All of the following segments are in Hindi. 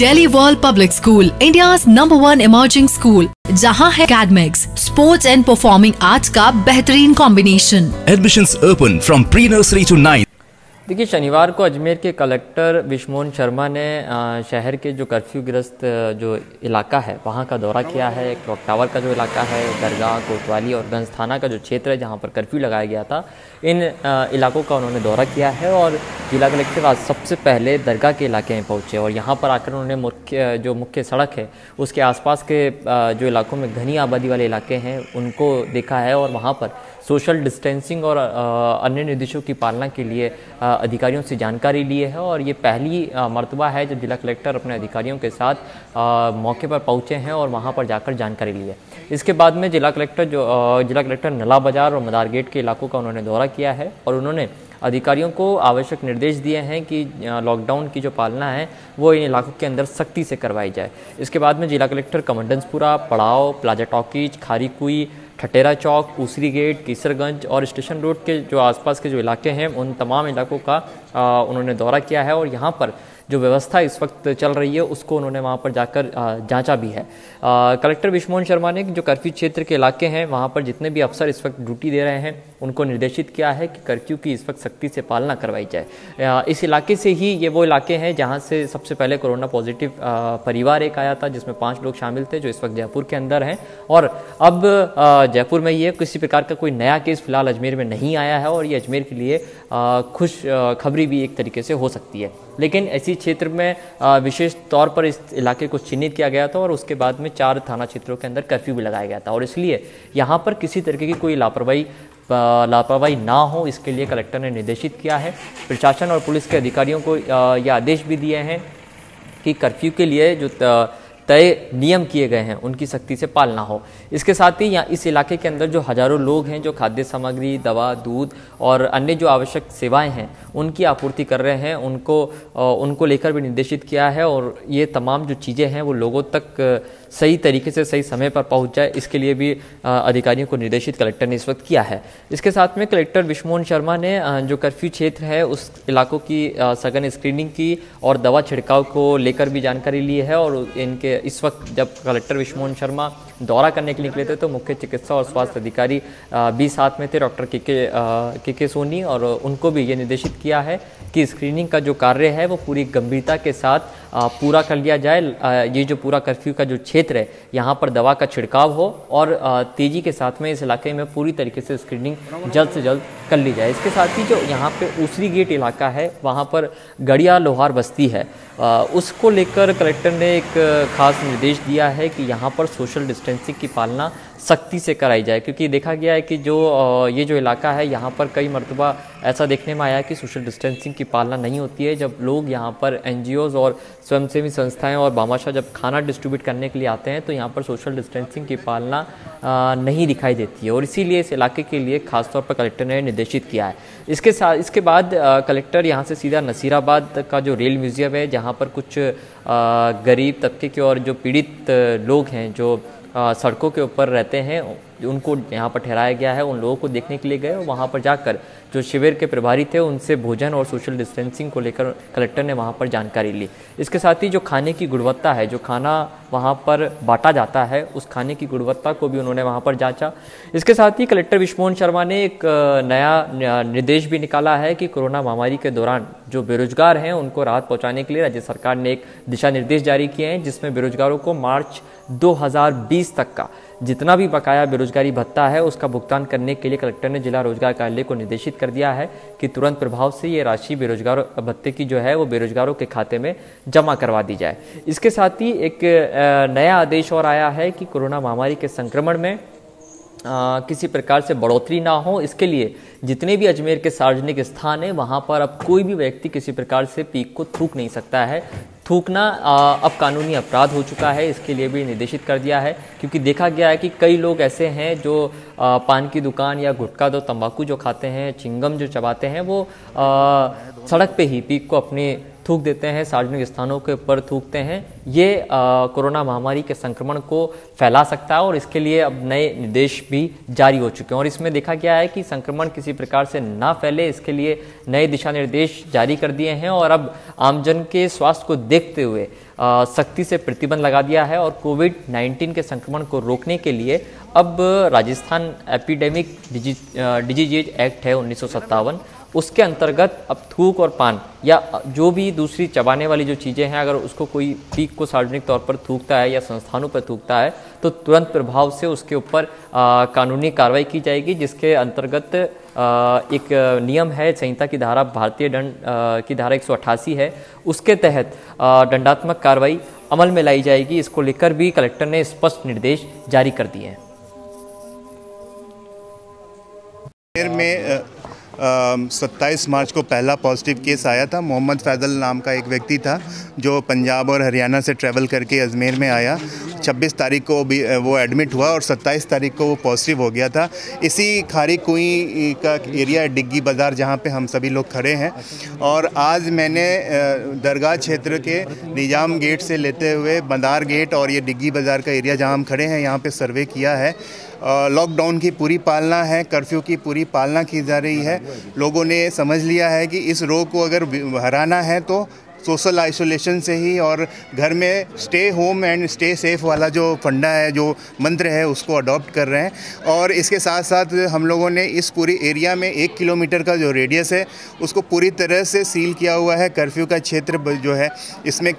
Delhi World Public School, India's number one emerging school, जहाँ है academics, sports and performing arts का बेहतरीन combination Admissions open from pre-nursery to 9th. देखिए शनिवार को अजमेर के कलेक्टर विश्मोहन शर्मा ने शहर के जो कर्फ्यू ग्रस्त जो इलाका है वहाँ का दौरा किया है। क्लॉक टावर का जो इलाका है दरगाह कोतवाली और गंज थाना का जो क्षेत्र है जहाँ पर कर्फ्यू लगाया गया था। इन इलाकों का उन्होंने दौरा किया है और जिला कलेक्टर आज सबसे पहले दरगाह के इलाके में पहुँचे और यहाँ पर आकर उन्होंने मुख्य, जो मुख्य सड़क है, उसके आसपास के जो इलाकों में घनी आबादी वाले इलाके हैं, उनको देखा है और वहाँ पर सोशल डिस्टेंसिंग और अन्य निर्देशों की पालना के लिए अधिकारियों से जानकारी लिए है और ये पहली मरतबा है जब जिला कलेक्टर अपने अधिकारियों के साथ मौके पर पहुँचे हैं और वहाँ पर जाकर जानकारी ली है। इसके बाद में जिला कलेक्टर जो जिला कलेक्टर नला बाज़ार और मदार गेट के इलाकों का उन्होंने दौरा किया है और उन्होंने अधिकारियों को आवश्यक निर्देश दिए हैं कि लॉकडाउन की जो पालना है, वो इन इलाकों के अंदर सख्ती से करवाई जाए। इसके बाद में जिला collector कमंडनसपुरा, Padav, plaza talkies, Kharikui, Thatera Chowk, Usri gate, Kesarganj और स्टेशन रोड के जो आसपास के जो इलाके हैं, उन तमाम इलाकों का उन्होंने दौरा किया है और यहाँ पर जो व्यवस्था इस वक्त चल रही है, उसको उन्होंने वहाँ पर जाकर जांचा भी है। कलेक्टर विश्वमोहन शर्मा ने जो कर्फ्यू क्षेत्र के इलाके हैं, वहाँ पर जितने भी अफसर इस वक्त ड्यूटी दे रहे हैं, उनको निर्देशित किया है कि कर्फ्यू की इस वक्त सख्ती से पालना करवाई जाए। इस इलाके से ही ये वो इलाके हैं, जहाँ से सबसे पहले कोरोना पॉजिटिव परिवार एक आया था, जिसमें पाँच लोग शामिल थे, जो इस वक्त जयपुर के अंदर हैं। और अब जयपुर में ये किसी प्रकार का कोई नया केस फ़िलहाल अजमेर में नहीं आया है, और ये अजमेर के लिए खुश खबरी भी एक तरीके से हो सकती है। लेकिन ऐसी क्षेत्र में विशेष तौर पर इस इलाके को चिन्हित किया गया था और उसके बाद में चार थाना क्षेत्रों के अंदर कर्फ्यू भी लगाया गया था। और इसलिए यहाँ पर किसी तरीके की कोई लापरवाही लापरवाही ना हो इसके लिए कलेक्टर ने निर्देशित किया है। प्रशासन और पुलिस के अधिकारियों को आ, ये आदेश भी दिए हैं कि कर्फ्यू के लिए जो तय नियम किए गए हैं, उनकी सख्ती से पालना हो। इसके साथ ही यहाँ इस इलाके के अंदर जो हज़ारों लोग हैं, जो खाद्य सामग्री, दवा, दूध और अन्य जो आवश्यक सेवाएँ हैं, उनकी आपूर्ति कर रहे हैं, उनको उनको लेकर भी निर्देशित किया है और ये तमाम जो चीज़ें हैं, वो लोगों तक सही तरीके से, सही समय पर पहुँच जाए, इसके लिए भी अधिकारियों को निर्देशित कलेक्टर ने इस वक्त किया है। इसके साथ में कलेक्टर विश्वमोहन शर्मा ने जो कर्फ्यू क्षेत्र है, उस इलाकों की सघन स्क्रीनिंग की और दवा छिड़काव को लेकर भी जानकारी ली है और इनके, इस वक्त जब कलेक्टर विश्वमोहन शर्मा दौरा करने के लिए निकले थे तो मुख्य चिकित्सा और स्वास्थ्य अधिकारी भी साथ में थे, डॉक्टर के के के के सोनी और उनको भी ये निर्देशित किया है कि स्क्रीनिंग का जो कार्य है, वो पूरी गंभीरता के साथ पूरा कर लिया जाए ये जो पूरा कर्फ्यू का जो क्षेत्र है, यहाँ पर दवा का छिड़काव हो और तेज़ी के साथ में इस इलाके में पूरी तरीके से स्क्रीनिंग जल्द से जल्द कर ली जाए। इसके साथ ही जो यहाँ पे ऊसरी गेट इलाका है, वहाँ पर गड़िया लोहार बस्ती है उसको लेकर कलेक्टर ने एक खास निर्देश दिया है कि यहाँ पर सोशल डिस्टेंसिंग की पालना सख्ती से कराई जाए, क्योंकि देखा गया है कि जो ये जो इलाका है, यहाँ पर कई मरतबा ऐसा देखने में आया है कि सोशल डिस्टेंसिंग की पालना नहीं होती है। जब लोग यहाँ पर एन और स्वयंसेवी संस्थाएँ और बामाशाह जब खाना डिस्ट्रीब्यूट करने के लिए आते हैं तो यहाँ पर सोशल डिस्टेंसिंग की पालना नहीं दिखाई देती है। और इसीलिए इस इलाके के लिए खासतौर पर कलेक्टर ने निर्देशित किया है। इसके साथ इसके बाद कलेक्टर यहाँ से सीधा नसीराबाद का जो रेल म्यूज़ियम है, जहाँ पर कुछ गरीब तबके के और जो पीड़ित लोग हैं, जो सड़कों के ऊपर रहते हैं उनको यहाँ पर ठहराया गया है, उन लोगों को देखने के लिए गए और वहाँ पर जाकर जो शिविर के प्रभारी थे, उनसे भोजन और सोशल डिस्टेंसिंग को लेकर कलेक्टर ने वहाँ पर जानकारी ली। इसके साथ ही जो खाने की गुणवत्ता है, जो खाना वहाँ पर बांटा जाता है, उस खाने की गुणवत्ता को भी उन्होंने वहाँ पर जांचा। इसके साथ ही कलेक्टर विश्वमोहन शर्मा ने एक नया निर्देश भी निकाला है कि कोरोना महामारी के दौरान जो बेरोजगार हैं, उनको राहत पहुँचाने के लिए राज्य सरकार ने एक दिशा निर्देश जारी किए हैं, जिसमें बेरोजगारों को मार्च 2020 तक का जितना भी बकाया बेरोजगारी भत्ता है, उसका भुगतान करने के लिए कलेक्टर ने जिला रोज़गार कार्यालय को निर्देशित कर दिया है कि तुरंत प्रभाव से ये राशि बेरोजगार भत्ते की जो है, वो बेरोजगारों के खाते में जमा करवा दी जाए। इसके साथ ही एक नया आदेश और आया है कि कोरोना महामारी के संक्रमण में आ, किसी प्रकार से बढ़ोतरी ना हो। इसके लिए जितने भी अजमेर के सार्वजनिक स्थान हैं वहाँ पर अब कोई भी व्यक्ति किसी प्रकार से पीक को थूक नहीं सकता है। थूकना अब कानूनी अपराध हो चुका है। इसके लिए भी निर्देशित कर दिया है क्योंकि देखा गया है कि कई लोग ऐसे हैं जो आ, पान की दुकान या गुटखा दो तंबाकू जो खाते हैं चिंगम जो चबाते हैं वो आ, सड़क पे ही पीक को अपने थूक देते हैं, सार्वजनिक स्थानों के ऊपर थूकते हैं। ये कोरोना महामारी के संक्रमण को फैला सकता है और इसके लिए अब नए निर्देश भी जारी हो चुके हैं। और इसमें देखा गया है कि संक्रमण किसी प्रकार से ना फैले, इसके लिए नए दिशा निर्देश जारी कर दिए हैं और अब आमजन के स्वास्थ्य को देखते हुए सख्ती से प्रतिबंध लगा दिया है और कोविड 19 के संक्रमण को रोकने के लिए अब राजस्थान एपिडेमिक डिजी डिज़ीज़ एक्ट है उन्नीस सौ सत्तावन। उसके अंतर्गत अब थूक और पान या जो भी दूसरी चबाने वाली जो चीज़ें हैं अगर उसको कोई पीक को सार्वजनिक तौर पर थूकता है या संस्थानों पर थूकता है तो तुरंत प्रभाव से उसके ऊपर कानूनी कार्रवाई की जाएगी जिसके अंतर्गत आ, एक नियम है संहिता की धारा भारतीय दंड की धारा एक सौ अट्ठासी है। उसके तहत दंडात्मक कार्रवाई अमल में लाई जाएगी। इसको लेकर भी कलेक्टर ने स्पष्ट निर्देश जारी कर दिए हैं। में सत्ताईस मार्च को पहला पॉजिटिव केस आया था। मोहम्मद फैज़ल नाम का एक व्यक्ति था, जो पंजाब और हरियाणा से ट्रैवल करके अजमेर में आया। 26 तारीख को भी वो एडमिट हुआ और 27 तारीख को वो पॉजिटिव हो गया था। इसी खारी कुई का एरिया डिग्गी बाज़ार, जहाँ पे हम सभी लोग खड़े हैं। और आज मैंने दरगाह क्षेत्र के निज़ाम गेट से लेते हुए बंदार गेट और ये डिग्गी बाज़ार का एरिया, जहाँ हम खड़े हैं, यहाँ पे सर्वे किया है। लॉकडाउन की पूरी पालना है कर्फ्यू की पूरी पालना की जा रही है। लोगों ने समझ लिया है कि इस रोग को अगर हराना है तो सोशल आइसोलेशन से ही और घर में stay home and stay safe वाला जो फंडा है, जो मंत्र है, उसको अडॉप्ट कर रहे हैं। और इसके साथ साथ हम लोगों ने इस पूरी एरिया में एक किलोमीटर का जो रेडियस है, उसको पूरी तरह से सील किया हुआ है। कर्फ्यू का क्षेत्र जो है, इसमें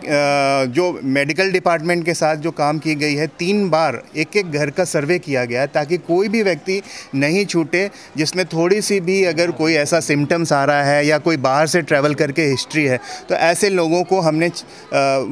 जो मेडिकल डिपार्टमेंट के साथ जो काम की गई है, तीन बार एक एक घर का सर्वे किया गया ताकि कोई भी व्यक्ति नहीं छूटे, जिसमें थोड़ी सी भी अगर कोई ऐसा सिम्टम्स आ रहा है या कोई बाहर से ट्रैवल करके हिस्ट्री है तो ऐसे लोगों को हमने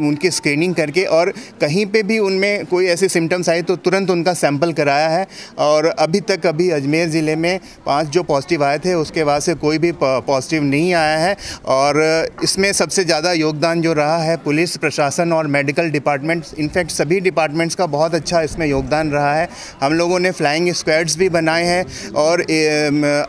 उनकी स्क्रीनिंग करके और कहीं पे भी उनमें कोई ऐसे सिम्टम्स आए तो तुरंत उनका सैंपल कराया है। और अभी तक अभी अजमेर ज़िले में पाँच जो पॉजिटिव आए थे, उसके बाद से कोई भी पॉजिटिव नहीं आया है। और इसमें सबसे ज़्यादा योगदान जो रहा है पुलिस, प्रशासन और मेडिकल डिपार्टमेंट इनफैक्ट सभी डिपार्टमेंट्स का बहुत अच्छा इसमें योगदान रहा है। हम लोगों ने फ्लाइंग स्क्वाड्स भी बनाए हैं और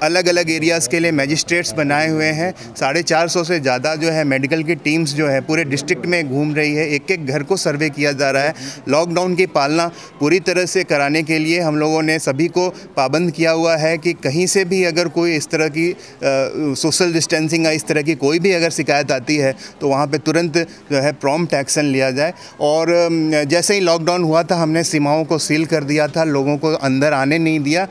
अलग अलग एरियाज़ के लिए मजिस्ट्रेट्स बनाए हुए हैं। साढ़े चार सौ से ज़्यादा जो है मेडिकल की टीम्स जो है पूरे डिस्ट्रिक्ट में घूम रही है। एक एक घर को सर्वे किया जा रहा है। लॉकडाउन की पालना पूरी तरह से कराने के लिए हम लोगों ने सभी को पाबंद किया हुआ है कि कहीं से भी अगर कोई इस तरह की सोशल डिस्टेंसिंग या इस तरह की कोई भी अगर शिकायत आती है तो वहाँ पर तुरंत जो है प्रॉम्प्ट एक्शन लिया जाए। और जैसे ही लॉकडाउन हुआ था, हमने सीमाओं को सील कर दिया था, लोगों को अंदर आने नहीं दिया।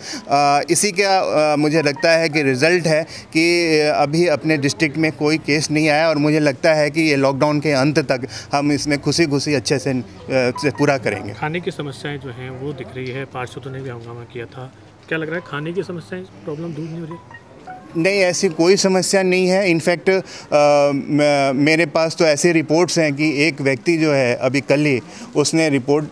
इसी का मुझे लगता है कि रिज़ल्ट है कि अभी अपने डिस्ट्रिक्ट में कोई केस नहीं आया और मुझे लगता है कि ये लॉकडाउन के अंत तक हम इसमें खुशी खुशी अच्छे से, से पूरा करेंगे। खाने की समस्याएँ जो हैं वो दिख रही है। पार्षदों ने भी हंगामा किया था। क्या लग रहा है खाने की समस्याएँ प्रॉब्लम दूर नहीं हो रही? नहीं, ऐसी कोई समस्या नहीं है। इनफैक्ट मेरे पास तो ऐसी रिपोर्ट्स हैं कि एक व्यक्ति जो है अभी कल ही उसने रिपोर्ट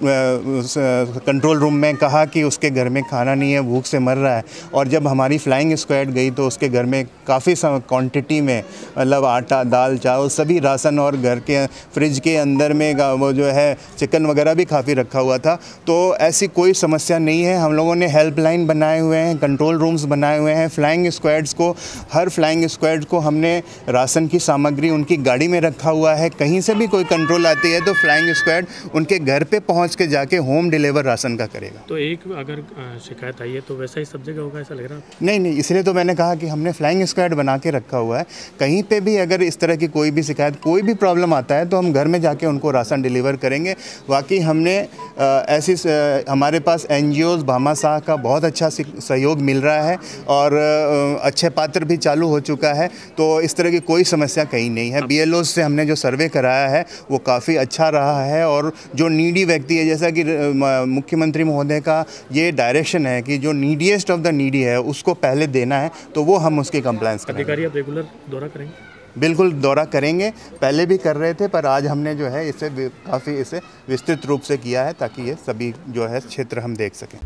कंट्रोल रूम में कहा कि उसके घर में खाना नहीं है, भूख से मर रहा है। और जब हमारी फ्लाइंग स्क्वाड गई तो उसके घर में काफ़ी क्वांटिटी में मतलब आटा, दाल, चावल, सभी राशन और घर के फ्रिज के अंदर में वो जो है चिकन वगैरह भी काफ़ी रखा हुआ था। तो ऐसी कोई समस्या नहीं है। हम लोगों ने हेल्पलाइन बनाए हुए हैं कंट्रोल रूम्स बनाए हुए हैं फ्लाइंग स्क्वाड्स को हर फ्लाइंग स्क्वाड को हमने राशन की सामग्री उनकी गाड़ी में रखा हुआ है। कहीं से भी कोई कंट्रोल आती है तो फ्लाइंग स्क्वाड उनके घर पे पहुँच के जाके होम डिलीवर राशन का करेगा। तो एक अगर शिकायत आई है तो वैसा ही सब जगह होगा ऐसा लग रहा है नहीं नहीं इसलिए तो मैंने कहा कि हमने फ्लाइंग स्क्वाड बना के रखा हुआ है। कहीं पर भी अगर इस तरह की कोई भी शिकायत कोई भी प्रॉब्लम आता है तो हम घर में जाके उनको राशन डिलीवर करेंगे। बाकी हमने ऐसी हमारे पास एन जी भामा शाह का बहुत अच्छा सहयोग मिल रहा है और अच्छे पात्र भी चालू हो चुका है तो इस तरह की कोई समस्या कहीं नहीं है। बीएलओ से हमने जो सर्वे कराया है वो काफ़ी अच्छा रहा है और जो नीडी व्यक्ति है जैसा कि मुख्यमंत्री महोदय का ये डायरेक्शन है कि जो नीडीएस्ट ऑफ़ द नीडी है उसको पहले देना है तो वो हम उसकी कंप्लाइंस करेंगे अधिकारी आप रेगुलर दौरा करेंगे? बिल्कुल दौरा करेंगे। पहले भी कर रहे थे पर आज हमने जो है इसे काफ़ी इसे विस्तृत रूप से किया है ताकि ये सभी जो है क्षेत्र हम देख सकें।